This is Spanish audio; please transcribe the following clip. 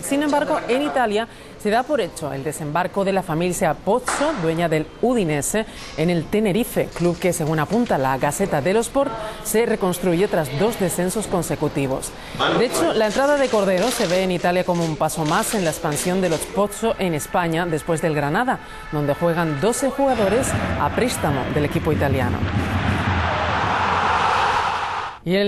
Sin embargo, en Italia se da por hecho el desembarco de la familia Pozzo, dueña del Udinese, en el Tenerife, club que, según apunta la Gaceta dello Sport, se reconstruye tras dos descensos consecutivos. De hecho, la entrada de Cordero se ve en Italia como un paso más en la expansión de los Pozzo en España después del Granada, donde juegan 12 jugadores a préstamo del equipo italiano. Y el